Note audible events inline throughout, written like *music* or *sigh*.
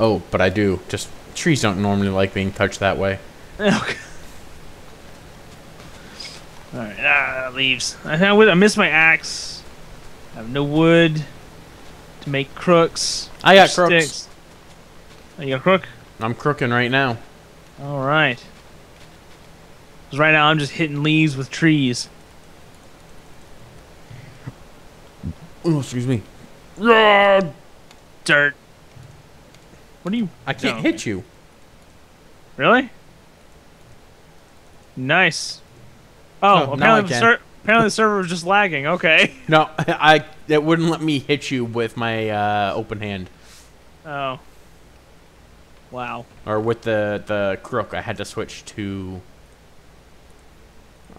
Oh, but I do. Just trees don't normally like being touched that way. *laughs* Okay. Alright, ah, leaves. I, I would- missed my axe. I have no wood to make crooks. I got crooks. sticks. Oh, you got a crook? I'm crooking right now. Alright. Because right now I'm just hitting leaves with trees. Oh, excuse me. Dirt. What do you... I can't No. hit you. Really? Nice. Oh, Oh, apparently, the ser- apparently the server was just lagging. Okay. *laughs* No, *laughs* I it wouldn't let me hit you with my uh, open hand Oh. Wow. or with the the crook. I had to switch to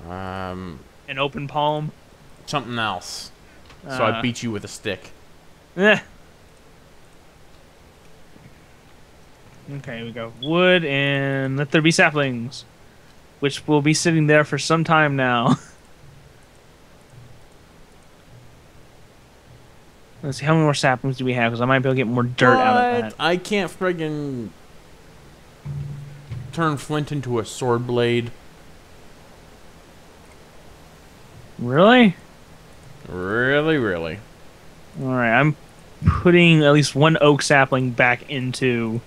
um An open palm. something else. So Uh, I beat you with a stick. Eh. Okay, we go wood and let there be saplings, which will be sitting there for some time now. *laughs* Let's see how many more saplings do we have, because I might be able to get more dirt out of that. I can't friggin' turn flint into a sword blade. Really? Really, really. All right, I'm putting at least one oak sapling back into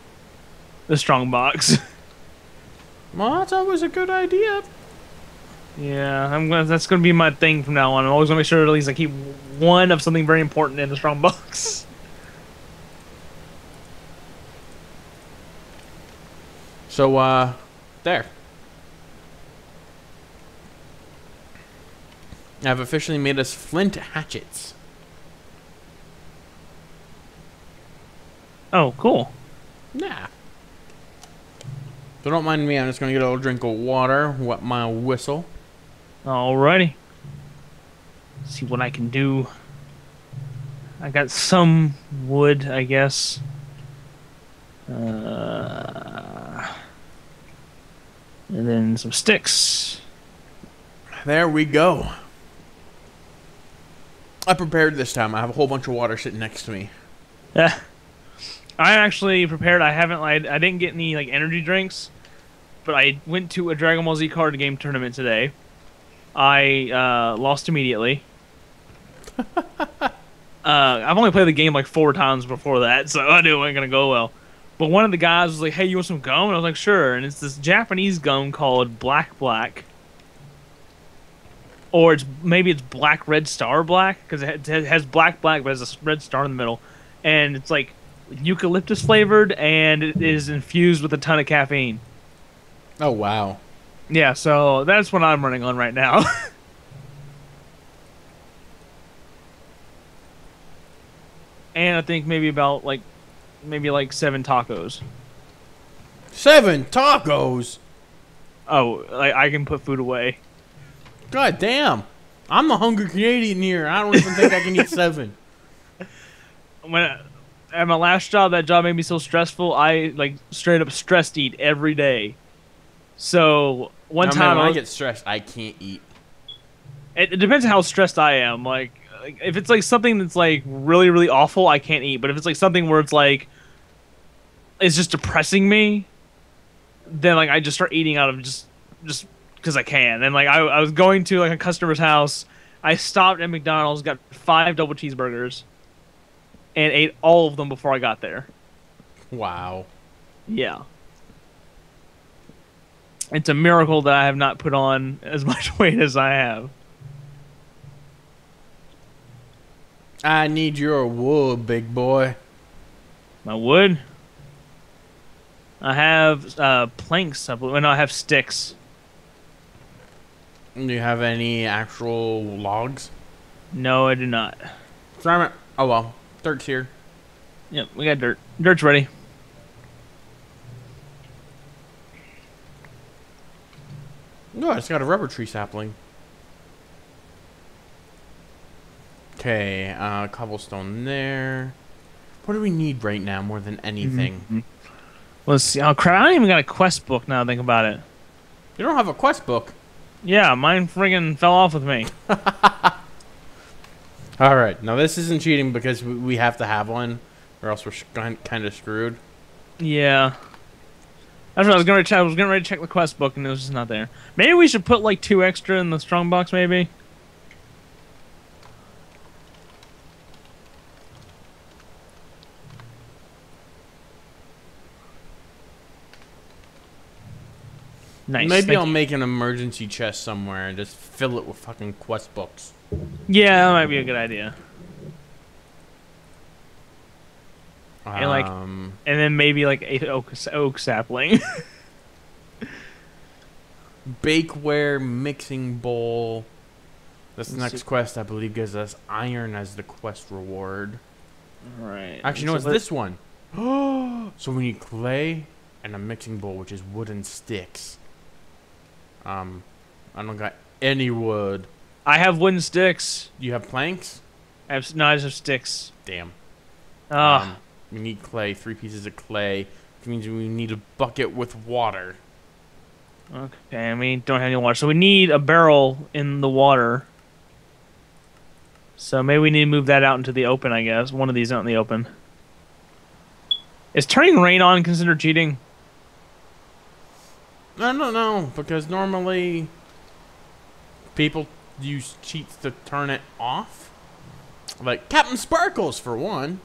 the strong box. *laughs* Well, that's always a good idea. yeah, I'm gonna. That's gonna be my thing from now on. I'm always gonna make sure at least I keep one of something very important in the strong box. *laughs* So, uh, there. I've officially made us flint hatchets. Oh, cool. Nah. So don't mind me, I'm just gonna get a little drink of water, wet my whistle. Alrighty. See what I can do. I got some wood, I guess. Uh, and then some sticks. There we go. I prepared this time. I have a whole bunch of water sitting next to me. Yeah. *laughs* I actually prepared. I haven't. I, I didn't get any like energy drinks, but I went to a Dragon Ball Z card game tournament today. I uh, lost immediately. *laughs* uh, I've only played the game like four times before that, so I knew it wasn't gonna go well. But one of the guys was like, "Hey, you want some gum?" And I was like, "Sure." And it's this Japanese gum called Black Black, or it's maybe it's Black Red Star Black because it it has Black Black, but it has a red star in the middle, and it's like eucalyptus flavored, and it is infused with a ton of caffeine. Oh, wow. Yeah, so that's what I'm running on right now. *laughs* and I think maybe about like maybe like seven tacos. Seven tacos? Oh, like I can put food away. God damn. I'm a hungry Canadian here. I don't even think I can eat *laughs* seven. When at my last job, that job made me so stressful. I like straight up stressed eat every day. So one man, time when I I get stressed, I can't eat. It, it depends on how stressed I am. Like, like, if it's like something that's like really, really awful, I can't eat. But if it's like something where it's like, it's just depressing me, then like I just start eating out of just, just because I can. And like I, I was going to like a customer's house. I stopped at McDonald's, got five double cheeseburgers, and ate all of them before I got there. Wow. Yeah. It's a miracle that I have not put on as *laughs* much weight as I have. I need your wood, big boy. My wood. I have uh, planks. I believe. No, I have sticks. Do you have any actual logs? No, I do not. Damn it. Oh well. Dirt's here. Yep, we got dirt. Dirt's ready. No, I just got a rubber tree sapling. Okay, uh, cobblestone there. What do we need right now more than anything? Let's see. Oh crap! I don't even got a quest book now. Think about it. You don't have a quest book. Yeah, mine friggin' fell off with me. *laughs* All right, now this isn't cheating because we- have to have one, or else we're kind of screwed. Yeah. That's what I was gonna check. I was getting ready to check the quest book, and it was just not there. Maybe we should put like two extra in the strong box. Maybe. Nice. Maybe thank I'll you. make an emergency chest somewhere and just fill it with fucking quest books. Yeah, that might be a good idea. And, like- um, And then maybe like a oak oak sapling. *laughs* bakeware mixing bowl. This Let's next see. quest, I believe, gives us iron as the quest reward. right. Actually, no, it's this one. *gasps* so we need clay and a mixing bowl, which is wooden sticks. Um, I don't got any wood. I have wooden sticks. You have planks? I have no, I just have sticks. Damn. Ah. Um, we need clay, three pieces of clay, which means we need a bucket with water. Okay, and we don't have any water. So we need a barrel in the water. So maybe we need to move that out into the open, I guess. One of these out in the open. Is turning rain on considered cheating? I don't know, because normally people use cheats to turn it off. Like Captain Sparklez, for one.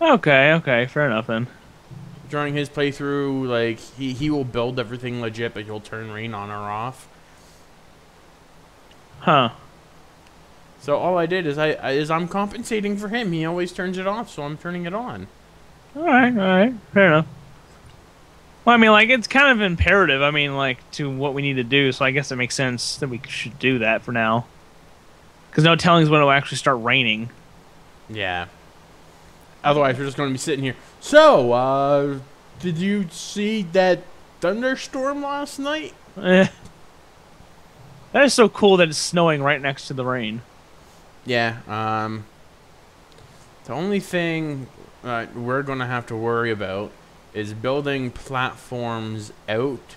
Okay, okay, fair enough then. During his playthrough, like, he, he will build everything legit, but he'll turn rain on or off. Huh. So all I did is I is I'm compensating for him. He always turns it off, so I'm turning it on. Alright, alright, fair enough. Well, I mean, like, it's kind of imperative, I mean, like, to what we need to do, so I guess it makes sense that we should do that for now. Because no telling is when it'll actually start raining. Yeah. Otherwise, we're just going to be sitting here. So, uh, did you see that thunderstorm last night? Eh. That is so cool that it's snowing right next to the rain. Yeah. Um. The only thing uh, we're going to have to worry about is building platforms out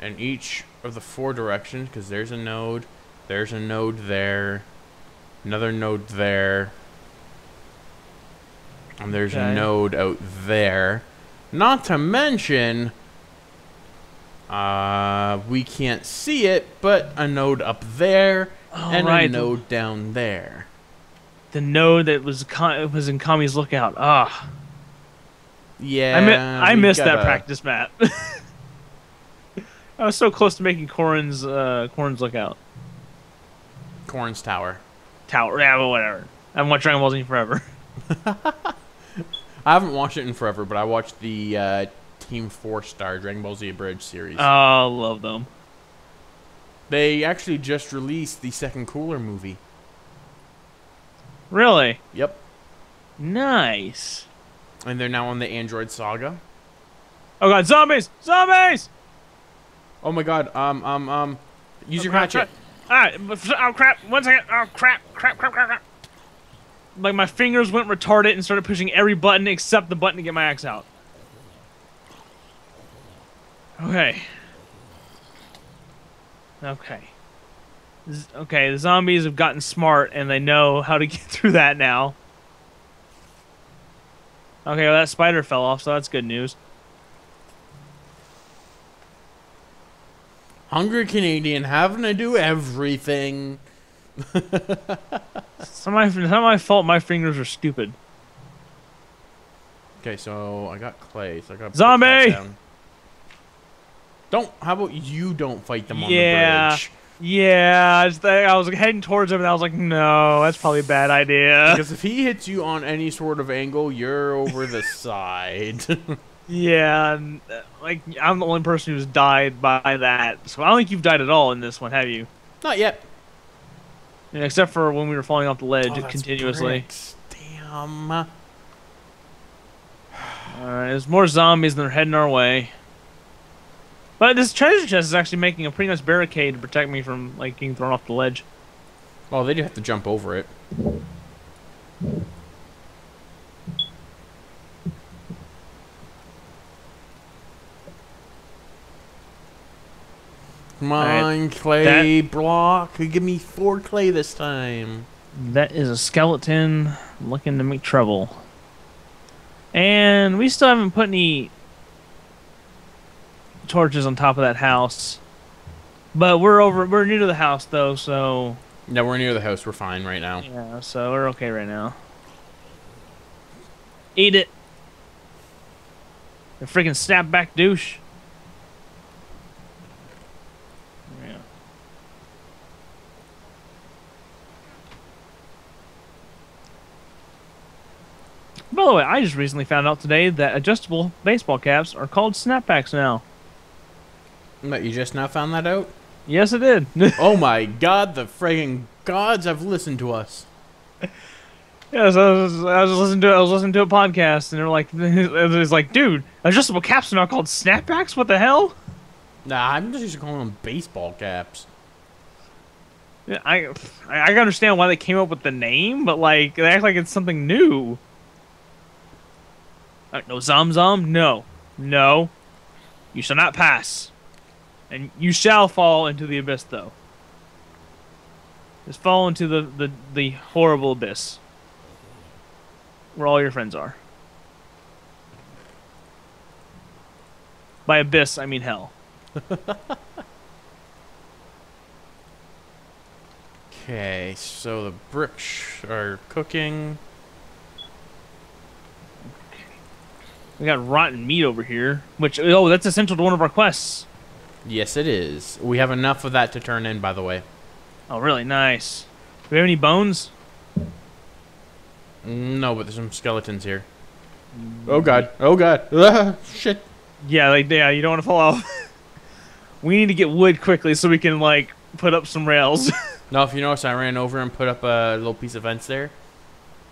in each of the four directions because there's a node, there's a node there, another node there, and there's a node out there. Not to mention, uh, we can't see it, but a node up there Oh, and right. a node down there. The node that was was in Kami's lookout. Ah, Yeah, I, mi- I missed that gotta- practice map. *laughs* I was so close to making Korin's uh, Korin's lookout Corn's Tower. tower. Yeah, but whatever. I haven't watched Dragon Ball Z forever. *laughs* I haven't watched it in forever, but I watched the uh, Team Four Star Dragon Ball Z Abridged series. Oh, love them. they actually just released the second Cooler movie. Really Yep, nice. And they're now on the Android Saga. Oh god, zombies! Zombies! Oh my God! Um, um, um, use Oh, your crap, hatchet. Ah, oh crap! One second. Oh crap! Crap! Crap! Crap! Crap! Like my fingers went retarded and started pushing every button except the button to get my axe out. Okay. Okay. Okay, the zombies have gotten smart and they know how to *laughs* get through that now. Okay, well that spider fell off, so that's good news. Hungry Canadian having to do everything. *laughs* It's not my, it's not my fault my fingers are stupid. Okay, so I got clay, so I got Zombie! Don't. How about you don't fight them on Yeah. the bridge? Yeah, I was, I was heading towards him and I was like, no, that's probably a bad idea. Because if he hits you on any sort of angle, you're over the *laughs* side. Yeah, and, uh, like I'm the only person who's died by that. So I don't think you've died at all in this one, have you? Not yet. Yeah, except for when we were falling off the ledge Oh, continuously. bricks. Damn. Alright, there's more zombies and they're heading our way. But this treasure chest is actually making a pretty nice barricade to protect me from like getting thrown off the ledge. Well, they do have to jump over it. Come on, clay block. Give me four clay this time. That is a skeleton looking to make trouble. And we still haven't put any torches on top of that house. But we're over. We're new to the house though, so No, we're near the house. We're fine right now. yeah, so we're okay right now. Eat it. The freaking snapback douche. Yeah. By the way, I just recently found out today that adjustable baseball caps are called snapbacks now. But you just now found that out? Yes, I did. *laughs* oh my god, the friggin' gods have listened to us. Yeah, so I was, I was listening to I was listening to a podcast, and they're like, *laughs* it was like, dude, adjustable caps are now called snapbacks. What the hell? Nah, I'm just used to calling them baseball caps. Yeah, I I can understand why they came up with the name, but like they act like it's something new. Like, no zom zom, no, no, you shall not pass, and you shall fall into the abyss, though. Just fall into the the the horrible abyss, where all your friends are. By abyss, I mean hell. *laughs* Okay, so the bricks are cooking. We got rotten meat over here, which oh, that's essential to one of our quests. Yes, it is. We have enough of that to turn in, by the way. Oh, really nice. Do we have any bones? No, but there's some skeletons here. Oh god. Oh god. Ah, *laughs* shit. Yeah, like yeah, you don't want to fall off. *laughs* we need to get wood quickly so we can like put up some rails. *laughs* No, if you notice, I ran over and put up a little piece of fence there.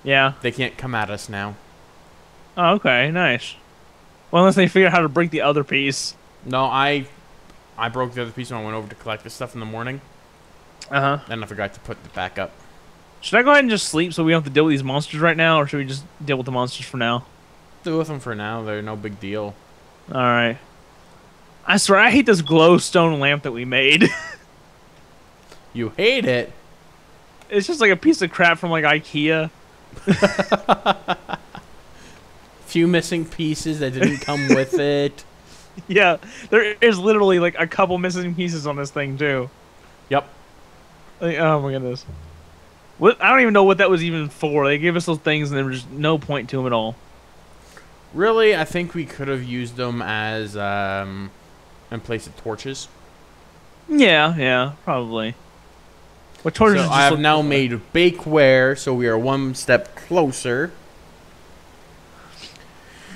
yeah. They can't come at us now. Oh, okay, nice. Well, unless they figure out how to break the other piece. No, I I broke the other piece when I went over to collect the stuff in the morning. Uh huh. Then I forgot to put it back up. Should I go ahead and just sleep so we don't have to deal with these monsters right now, or should we just deal with the monsters for now? Deal with them for now. They're no big deal. All right. I swear, I hate this glowstone lamp that we made. *laughs* You hate it. it's just like a piece of crap from like IKEA. *laughs* Few missing pieces that didn't come with *laughs* it. *laughs* Yeah, there is literally like a couple missing pieces on this thing too. Yep. Like, oh my goodness. What I don't even know what that was even for. They gave us those things and there was no point to them at all. Really, I think we could have used them as um, in place of torches. Yeah, yeah, probably. What torches? so I have now made bakeware, so we are one step closer.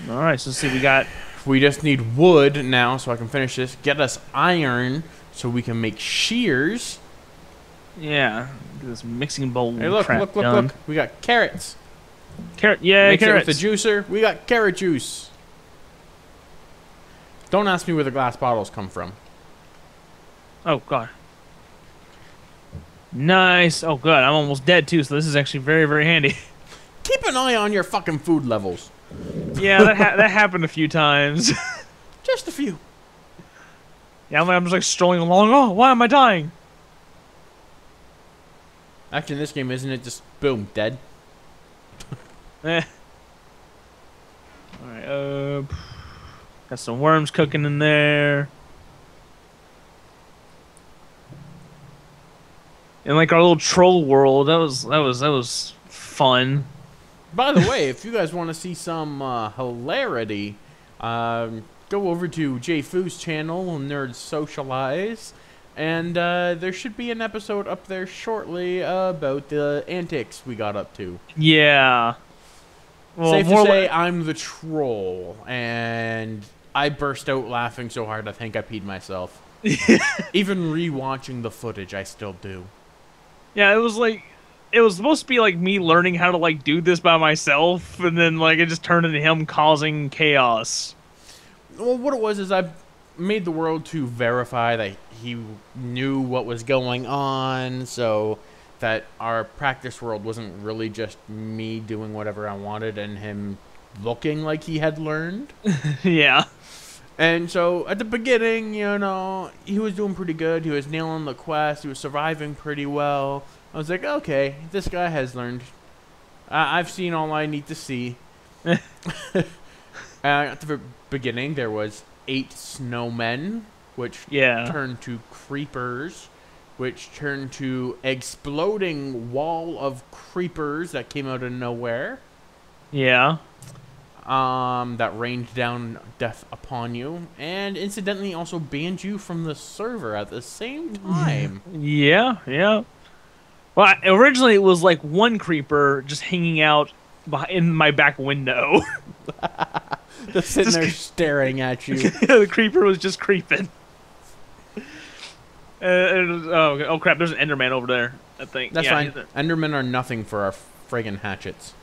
All right, so let's see. We got We just need wood now, so I can finish this. Get us iron, so we can make shears. yeah get this mixing bowl. Hey, look, look, look, done. look. We got carrots. Carrot. Yeah, Mix carrots. it with the juicer. We got carrot juice. Don't ask me where the glass bottles come from. oh god. Nice. Oh good. I'm almost dead too, so this is actually very very handy. *laughs* Keep an eye on your fucking food levels. Yeah, that ha- that happened a few times. *laughs* Just a few. yeah, I'm, I'm just like strolling along. Oh, why am I dying? Actually, in this game, isn't it just boom, dead? *laughs* Eh. Alright, uh. *sighs* Got some worms cooking in there. And like our little troll world, that was that was that was fun. By the way, if you guys want to see some uh, hilarity, um, go over to JFoo's channel, Nerds Socialize, and uh, there should be an episode up there shortly about the antics we got up to. Yeah. Well, Safe to say, I'm the troll, and I burst out laughing so hard I think I peed myself. *laughs* Even rewatching the footage, I still do. yeah, it was like it was supposed to be like me learning how to like do this by myself, and then like it just turned into him causing chaos. Well, what it was is I made the world to verify that he knew what was going on, so that our practice world wasn't really just me doing whatever I wanted and him looking like he had learned. *laughs* yeah. And so at the beginning, you know, he was doing pretty good. He was nailing the quest. He was surviving pretty well. I was like, okay, this guy has learned. I I've seen all I need to see. uh, *laughs* at the beginning, there was eight snowmen, which Yeah. turned to creepers, which turned to exploding wall of creepers that came out of nowhere. Yeah. Um, that rained down death upon you, and incidentally also banned you from the server at the same *laughs* time. Yeah. Yeah. Well, I- originally it was like one creeper just hanging out in my back window. *laughs* *laughs* Just sitting Just there staring at you. the creeper was just creeping. Uh, was- oh, oh crap! There's an Enderman over there. I think. That's Yeah, fine. Endermen are nothing for our friggin' hatchets.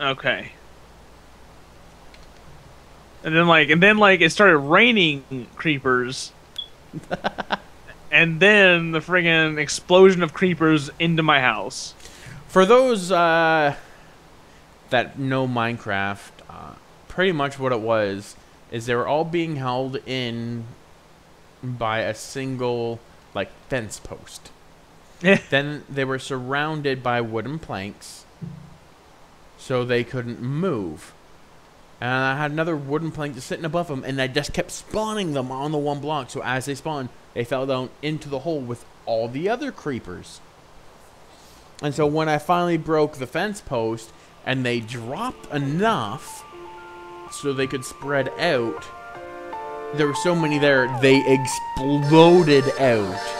Okay. And then like and then like it started raining creepers. *laughs* and then the friggin' explosion of creepers into my house. For those uh, that know Minecraft, uh, pretty much what it was is they were all being held in by a single like fence post. *laughs* then they were surrounded by wooden planks, so they couldn't move. And I had another wooden plank just sitting above them, and I just kept spawning them on the one block. So as they spawned, they fell down into the hole with all the other creepers. And so when I finally broke the fence post and they dropped enough so they could spread out, there were so many there, they exploded out.